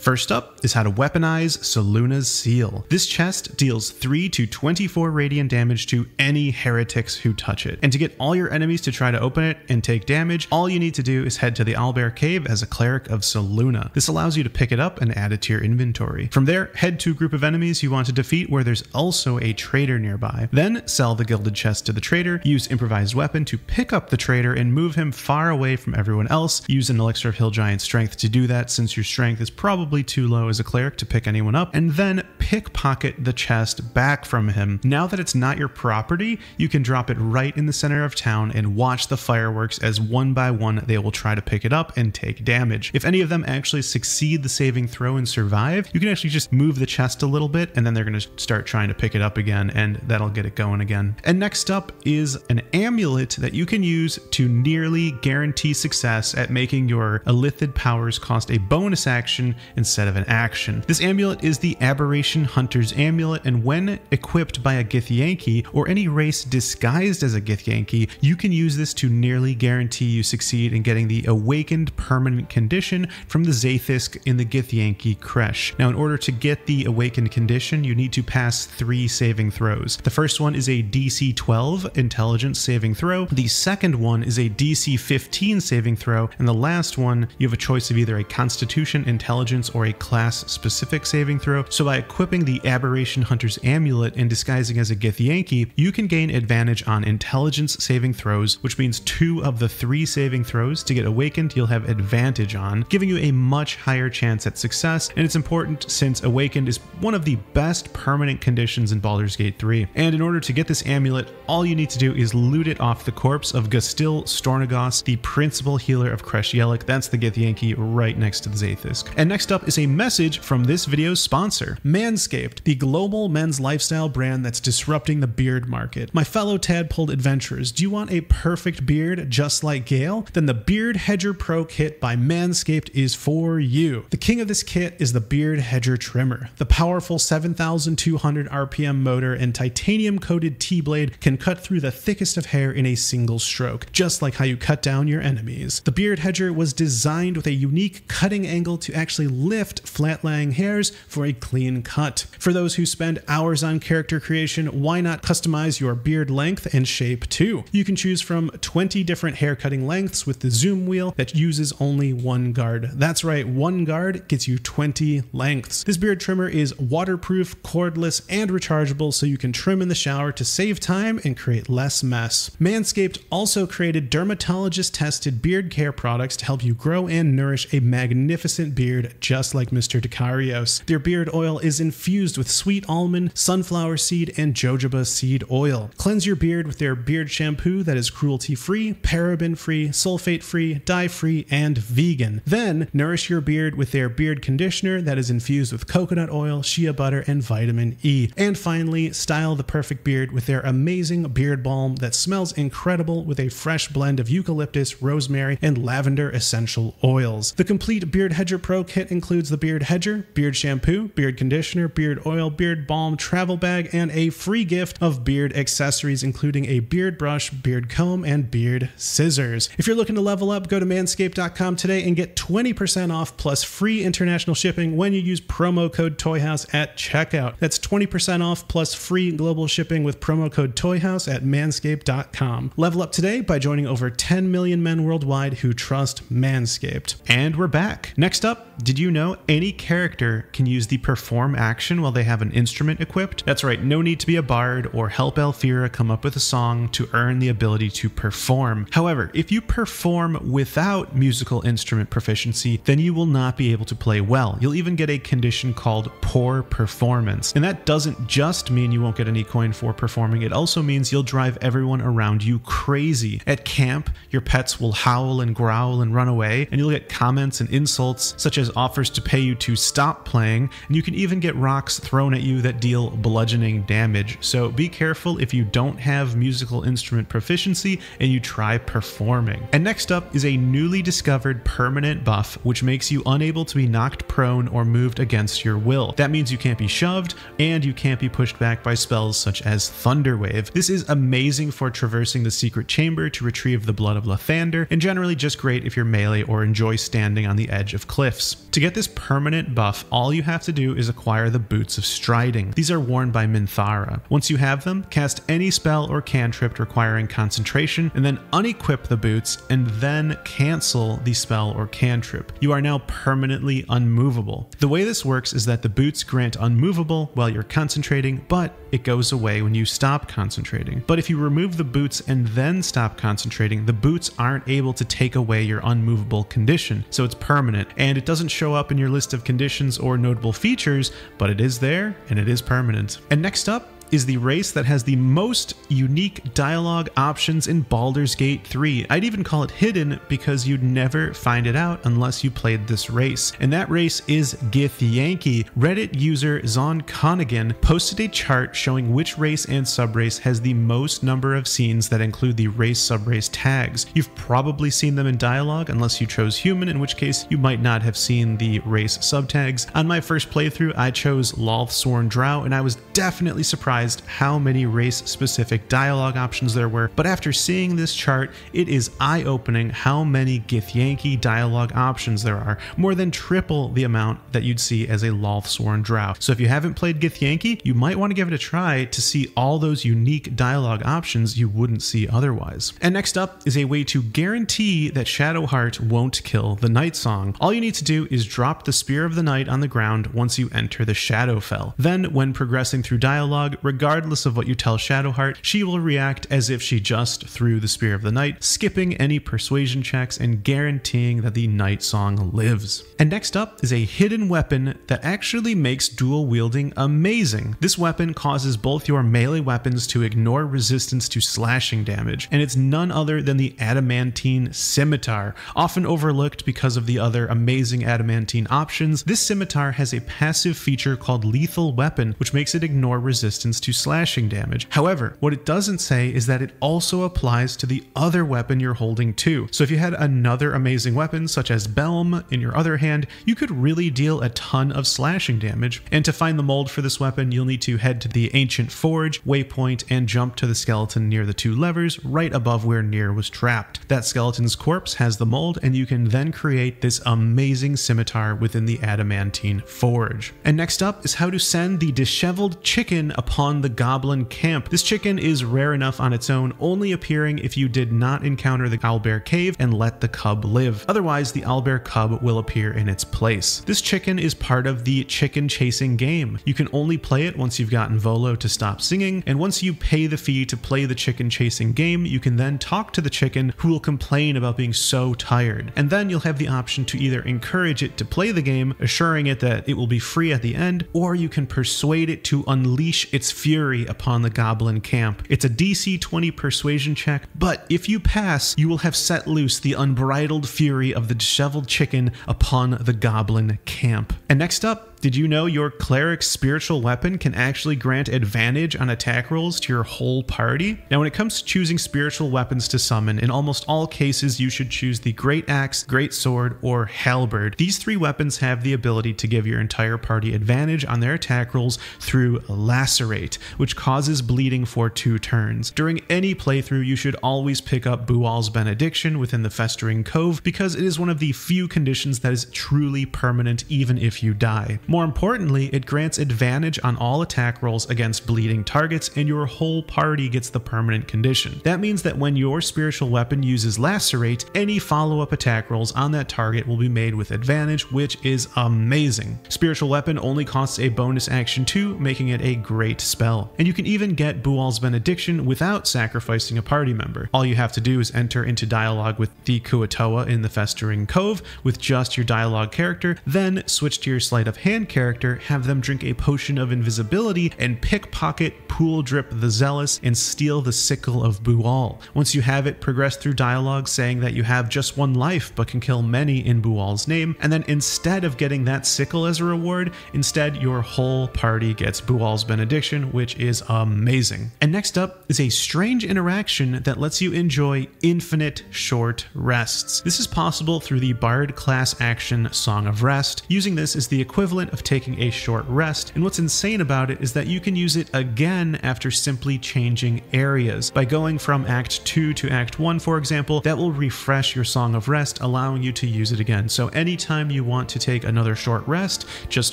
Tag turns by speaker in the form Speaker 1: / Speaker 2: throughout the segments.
Speaker 1: First up is how to weaponize Selune's Seal. This chest deals 3 to 24 radiant damage to any heretics who touch it. And to get all your enemies to try to open it and take damage, all you need to do is head to the Owlbear Cave as a cleric of Selune. This allows you to pick it up and add it to your inventory. From there, head to a group of enemies you want to defeat where there's also a trader nearby. Then sell the gilded chest to the trader, use improvised weapon to pick up the trader and move him far away from everyone else. Use an elixir of hill giant strength to do that since your strength is probably too low as a cleric to pick anyone up, and then pickpocket the chest back from him. Now that it's not your property, you can drop it right in the center of town and watch the fireworks as one by one they will try to pick it up and take damage. If any of them actually succeed the saving throw and survive, you can actually just move the chest a little bit and then they're going to start trying to pick it up again and that'll get it going again. And next up is an amulet that you can use to nearly guarantee success at making your Illithid powers cost a bonus action instead of an action. This amulet is the Aberration Hunter's Amulet, and when equipped by a Githyanki or any race disguised as a Githyanki, you can use this to nearly guarantee you succeed in getting the Awakened Permanent Condition from the Zaithisk in the Githyanki Creche. Now, in order to get the Awakened Condition, you need to pass three saving throws. The first one is a DC 12 Intelligence saving throw, the second one is a DC 15 saving throw, and the last one, you have a choice of either a Constitution, Intelligence, or a class specific saving throw. So by equipping the Aberration Hunter's Amulet and disguising as a Githyanki, you can gain advantage on intelligence saving throws, which means two of the three saving throws to get awakened you'll have advantage on, giving you a much higher chance at success. And it's important since awakened is one of the best permanent conditions in Baldur's Gate 3. And in order to get this amulet, all you need to do is loot it off the corpse of Ghustil Stornugoss, the principal healer of Creche Y'llek. That's the Githyanki right next to the Zaithisk. And next up is a message from this video's sponsor, Manscaped, the global men's lifestyle brand that's disrupting the beard market. My fellow tadpole adventurers, do you want a perfect beard just like Gale? Then the Beard Hedger Pro Kit by Manscaped is for you. The king of this kit is the Beard Hedger Trimmer. The powerful 7,200 RPM motor and titanium coated T-blade can cut through the thickest of hair in a single stroke, just like how you cut down your enemies. The Beard Hedger was designed with a unique cutting angle to actually lift flat lying hairs for a clean cut. For those who spend hours on character creation, why not customize your beard length and shape too? You can choose from 20 different hair cutting lengths with the zoom wheel that uses only one guard. That's right, one guard gets you 20 lengths. This beard trimmer is waterproof, cordless, and rechargeable so you can trim in the shower to save time and create less mess. Manscaped also created dermatologist tested beard care products to help you grow and nourish a magnificent beard just like Mr. Dekarios. Their beard oil is infused with sweet almond, sunflower seed, and jojoba seed oil. Cleanse your beard with their beard shampoo that is cruelty free, paraben free, sulfate free, dye free, and vegan. Then nourish your beard with their beard conditioner that is infused with coconut oil, shea butter, and vitamin E. And finally, style the perfect beard with their amazing beard balm that smells incredible with a fresh blend of eucalyptus, rosemary, and lavender essential oils. The complete Beard Hedger Pro kit includes the Beard Hedger, beard shampoo, beard conditioner, beard oil, beard balm, travel bag, and a free gift of beard accessories, including a beard brush, beard comb, and beard scissors. If you're looking to level up, go to manscaped.com today and get 20% off plus free international shipping when you use promo code TOYHOUZE at checkout. That's 20% off plus free global shipping with promo code TOYHOUZE at manscaped.com. Level up today by joining over 10 million men worldwide who trust Manscaped. And we're back. Next up, did you know any character can use the perform action while they have an instrument equipped? That's right, no need to be a bard or help Alfira come up with a song to earn the ability to perform. However, if you perform without musical instrument proficiency, then you will not be able to play well. You'll even get a condition called poor performance. And that doesn't just mean you won't get any coin for performing, it also means you'll drive everyone around you crazy. At camp, your pets will howl and growl and run away, and you'll get comments and insults such as offers to pay you to stop playing, and you can even get rocks thrown at you that deal bludgeoning damage, so be careful if you don't have musical instrument proficiency and you try performing. And next up is a newly discovered permanent buff, which makes you unable to be knocked prone or moved against your will. That means you can't be shoved and you can't be pushed back by spells such as Thunderwave. This is amazing for traversing the secret chamber to retrieve the blood of Lathander, and generally just great if you're melee or enjoy standing on the edge of cliffs. To get this permanent buff, all you have to do is acquire the Boots of Striding. These are worn by Minthara. Once you have them, cast any spell or cantrip requiring concentration, and then unequip the boots, and then cancel the spell or cantrip. You are now permanently unmovable. The way this works is that the boots grant unmovable while you're concentrating, but it goes away when you stop concentrating. But if you remove the boots and then stop concentrating, the boots aren't able to take away your unmovable condition, so it's permanent, and it doesn't show up in your list of conditions or notable features, but it is there and it is permanent. And next up, is the race that has the most unique dialogue options in Baldur's Gate 3. I'd even call it hidden because you'd never find it out unless you played this race. And that race is Githyanki. Reddit user Zon Conigan posted a chart showing which race and subrace has the most number of scenes that include the race subrace tags. You've probably seen them in dialogue unless you chose human, in which case you might not have seen the race subtags. On my first playthrough, I chose Lolthsworn Drow, and I was definitely surprised how many race specific dialogue options there were, but after seeing this chart, it is eye opening how many Githyanki dialogue options there are, more than triple the amount that you'd see as a Lolthsworn Drow. So if you haven't played Githyanki, you might want to give it a try to see all those unique dialogue options you wouldn't see otherwise. And next up is a way to guarantee that Shadowheart won't kill the Night Song. All you need to do is drop the Spear of the Night on the ground once you enter the Shadowfell. Then, when progressing through dialogue, regardless of what you tell Shadowheart, she will react as if she just threw the Spear of the Night, skipping any persuasion checks and guaranteeing that the Night Song lives. And next up is a hidden weapon that actually makes dual wielding amazing. This weapon causes both your melee weapons to ignore resistance to slashing damage, and it's none other than the Adamantine Scimitar. Often overlooked because of the other amazing Adamantine options, this scimitar has a passive feature called Lethal Weapon, which makes it ignore resistance to slashing damage. However, what it doesn't say is that it also applies to the other weapon you're holding too. So if you had another amazing weapon such as Belm in your other hand, you could really deal a ton of slashing damage. And to find the mold for this weapon, you'll need to head to the Ancient Forge, waypoint, and jump to the skeleton near the two levers right above where Nere was trapped. That skeleton's corpse has the mold, and you can then create this amazing scimitar within the Adamantine Forge. And next up is how to send the disheveled chicken upon the goblin camp. This chicken is rare enough on its own, only appearing if you did not encounter the owlbear cave and let the cub live. Otherwise, the owlbear cub will appear in its place. This chicken is part of the chicken chasing game. You can only play it once you've gotten Volo to stop singing, and once you pay the fee to play the chicken chasing game, you can then talk to the chicken who will complain about being so tired. And then you'll have the option to either encourage it to play the game, assuring it that it will be free at the end, or you can persuade it to unleash fury upon the goblin camp. It's a DC 20 persuasion check, but if you pass, you will have set loose the unbridled fury of the disheveled chicken upon the goblin camp. And next up, did you know your cleric's spiritual weapon can actually grant advantage on attack rolls to your whole party? Now, when it comes to choosing spiritual weapons to summon, in almost all cases you should choose the Great Axe, Great Sword, or Halberd. These three weapons have the ability to give your entire party advantage on their attack rolls through Lacerate, which causes bleeding for two turns. During any playthrough, you should always pick up Bhaal's Benediction within the Festering Cove because it is one of the few conditions that is truly permanent even if you die. More importantly, it grants advantage on all attack rolls against bleeding targets, and your whole party gets the permanent condition. That means that when your spiritual weapon uses Lacerate, any follow up attack rolls on that target will be made with advantage, which is amazing. Spiritual weapon only costs a bonus action too, making it a great spell. And you can even get Bhaal's Benediction without sacrificing a party member. All you have to do is enter into dialogue with the Kuo-toa in the Festering Cove with just your dialogue character, then switch to to your sleight of hand character, have them drink a potion of invisibility and pickpocket Pool Drip the Zealous and steal the Sickle of Bhaal. Once you have it, progress through dialogue saying that you have just one life but can kill many in Bhaal's name, and then instead of getting that sickle as a reward, instead your whole party gets Bhaal's benediction, which is amazing. And next up is a strange interaction that lets you enjoy infinite short rests. This is possible through the Bard class action Song of Rest. Using this is the equivalent of taking a short rest, and what's insane about it is that you can use it again after simply changing areas. By going from Act 2 to Act 1, for example, that will refresh your Song of Rest, allowing you to use it again. So anytime you want to take another short rest, just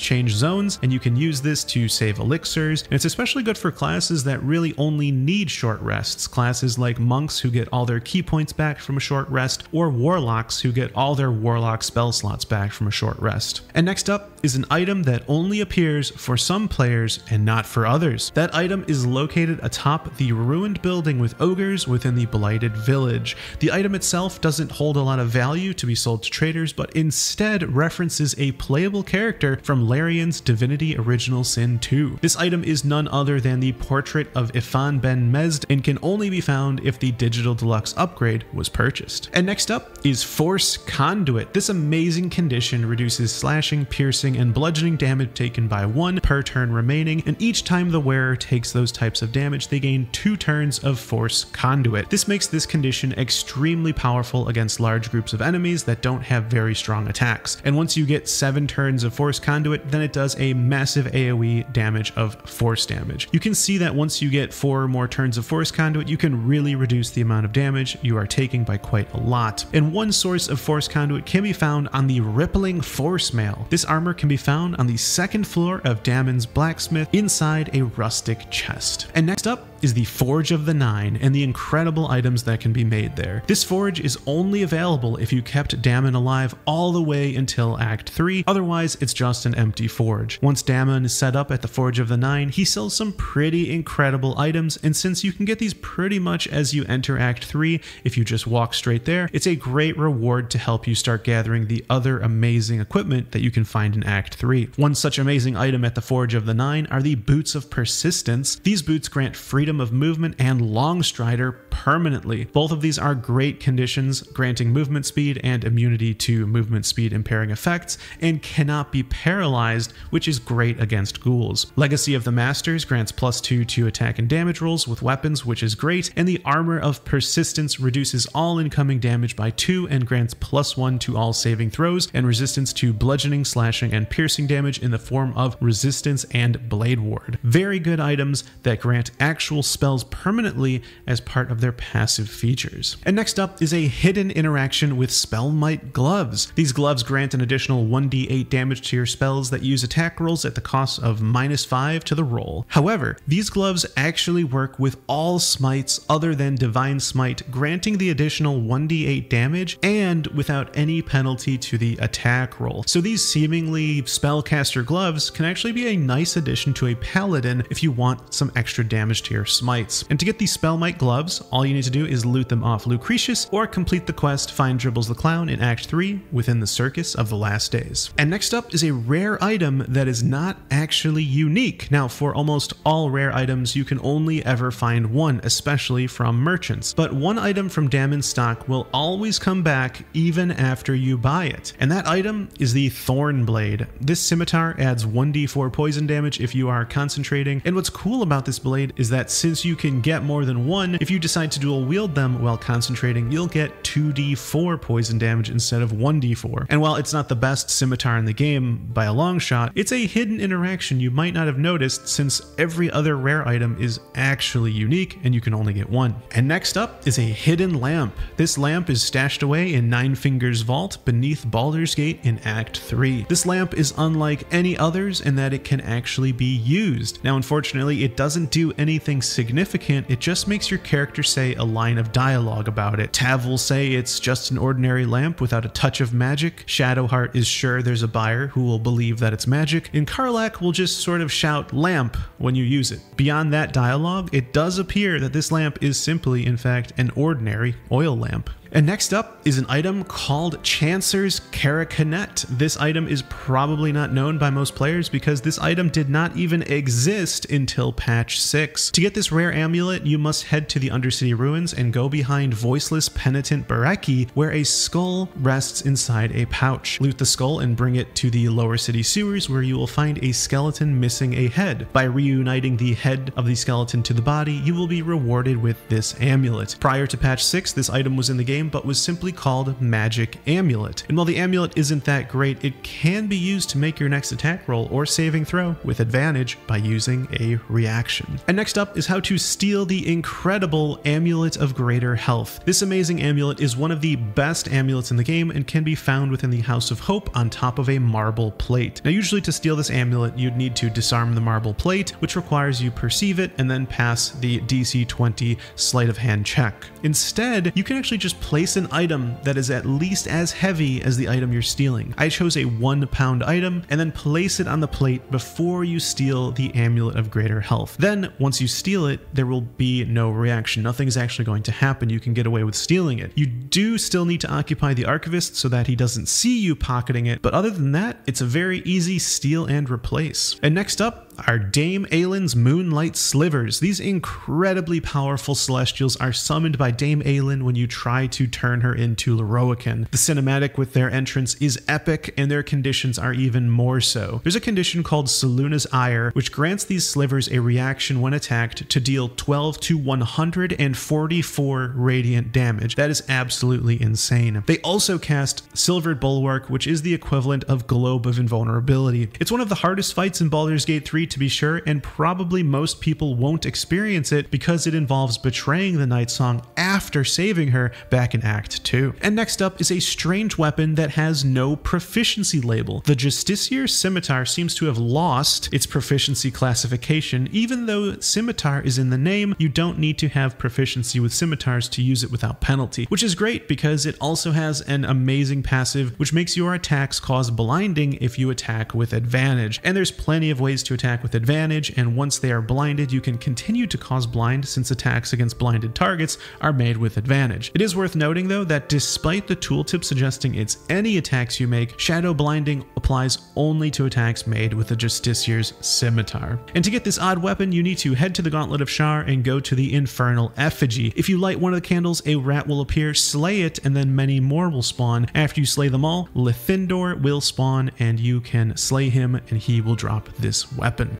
Speaker 1: change zones, and you can use this to save elixirs. And it's especially good for classes that really only need short rests, classes like monks who get all their ki points back from a short rest, or warlocks who get all their warlock spell slots back from a short rest. And next up is an item that only appears for some players and not for others. That item is located atop the ruined building with ogres within the blighted village. The item itself doesn't hold a lot of value to be sold to traders, but instead references a playable character from Larian's Divinity Original Sin 2. This item is none other than the portrait of Ifan Ben Mezd and can only be found if the digital deluxe upgrade was purchased. And next up is Force Conduit. This amazing condition reduces slashing, piercing, and bludgeoning damage taken by one per turn remaining, and each time the wearer takes those types of damage, they gain two turns of Force Conduit. This makes this condition extremely powerful against large groups of enemies that don't have very strong attacks. And once you get seven turns of Force Conduit, then it does a massive AoE damage of force damage. You can see that once you get four or more turns of Force Conduit, you can really reduce the amount of damage you are taking by quite a lot. And one source of Force Conduit can be found on the Rippling Force Mail. This armor can be found on the second floor of Dammon's Blacksmith inside a rustic chest. And next up is the Forge of the Nine and the incredible items that can be made there. This forge is only available if you kept Dammon alive all the way until Act 3, otherwise it's just an empty forge. Once Dammon is set up at the Forge of the Nine, he sells some pretty incredible items, and since you can get these pretty much as you enter Act 3 if you just walk straight there, it's a great reward to help you start gathering the other amazing equipment that you can find in Act 3. One such amazing item at the Forge of the Nine are the Boots of Persistence. These boots grant freedom of movement and long strider permanently. Both of these are great conditions, granting movement speed and immunity to movement speed impairing effects, and cannot be paralyzed, which is great against ghouls. Legacy of the Masters grants plus 2 to attack and damage rolls with weapons, which is great, and the Armor of Persistence reduces all incoming damage by 2 and grants plus 1 to all saving throws and resistance to bludgeoning, slashing, and piercing damage in the form of resistance and blade ward. Very good items that grant actual spells permanently as part of their passive features. And next up is a hidden interaction with Spellmight gloves. These gloves grant an additional 1d8 damage to your spells that use attack rolls at the cost of minus 5 to the roll. However, these gloves actually work with all smites other than Divine Smite, granting the additional 1d8 damage and without any penalty to the attack roll. So these seemingly spellcaster gloves can actually be a nice addition to a paladin if you want some extra damage to your smites. And to get these Spellmight gloves, all you need to do is loot them off Lucretius or complete the quest Find Dribbles the Clown in Act 3 within the Circus of the Last Days. And next up is a rare item that is not actually unique. Now, for almost all rare items, you can only ever find one, especially from merchants. But one item from Dammon's stock will always come back even after you buy it. And that item is the Thorn Blade. This scimitar adds 1d4 poison damage if you are concentrating. And what's cool about this blade is that since you can get more than one, if you decide to dual wield them while concentrating, you'll get 2d4 poison damage instead of 1d4. And while it's not the best scimitar in the game by a long shot, it's a hidden interaction you might not have noticed since every other rare item is actually unique and you can only get one. And next up is a hidden lamp. This lamp is stashed away in Nine Fingers Vault beneath Baldur's Gate in Act 3. This lamp is unlike any others in that it can actually be used. Now, unfortunately, it doesn't do anything significant, it just makes your character say a line of dialogue about it. Tav will say it's just an ordinary lamp without a touch of magic. Shadowheart is sure there's a buyer who will believe that it's magic, and Karlach will just sort of shout lamp when you use it. Beyond that dialogue, it does appear that this lamp is simply, in fact, an ordinary oil lamp. And next up is an item called Chancer's Carcanet. This item is probably not known by most players because this item did not even exist until patch 6. To get this rare amulet, you must head to the Undercity Ruins and go behind Voiceless Penitent Bereki, where a skull rests inside a pouch. Loot the skull and bring it to the lower city sewers where you will find a skeleton missing a head. By reuniting the head of the skeleton to the body, you will be rewarded with this amulet. Prior to patch 6, this item was in the game but was simply called Magic Amulet. And while the amulet isn't that great, it can be used to make your next attack roll or saving throw with advantage by using a reaction. And next up is how to steal the incredible Amulet of Greater Health. This amazing amulet is one of the best amulets in the game and can be found within the House of Hope on top of a marble plate. Now usually to steal this amulet you'd need to disarm the marble plate, which requires you perceive it and then pass the DC 20 sleight of hand check. Instead, you can actually just place an item that is at least as heavy as the item you're stealing. I chose a one pound item and then place it on the plate before you steal the Amulet of Greater Health. Then, once you steal it, there will be no reaction. Nothing is actually going to happen. You can get away with stealing it. You do still need to occupy the Archivist so that he doesn't see you pocketing it, but other than that, it's a very easy steal and replace. And next up, are Dame Aylin's Moonlight Slivers. These incredibly powerful celestials are summoned by Dame Aylin when you try to turn her into Lorroakan. The cinematic with their entrance is epic, and their conditions are even more so. There's a condition called Selûne's Ire, which grants these slivers a reaction when attacked to deal 12 to 144 radiant damage. That is absolutely insane. They also cast Silvered Bulwark, which is the equivalent of Globe of Invulnerability. It's one of the hardest fights in Baldur's Gate 3 to be sure, and probably most people won't experience it because it involves betraying the Night Song after saving her back in Act 2. And next up is a strange weapon that has no proficiency label. The Justiciar Scimitar seems to have lost its proficiency classification. Even though Scimitar is in the name, you don't need to have proficiency with scimitars to use it without penalty, which is great because it also has an amazing passive which makes your attacks cause blinding if you attack with advantage. And there's plenty of ways to attack with advantage, and once they are blinded, you can continue to cause blind since attacks against blinded targets are made with advantage. It is worth noting though that despite the tooltip suggesting it's any attacks you make, Shadow Blinding applies only to attacks made with the Justiciar's Scimitar. And to get this odd weapon, you need to head to the Gauntlet of Shar and go to the Infernal Effigy. If you light one of the candles, a rat will appear, slay it, and then many more will spawn. After you slay them all, Lythindor will spawn and you can slay him and he will drop this weapon.